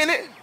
in it.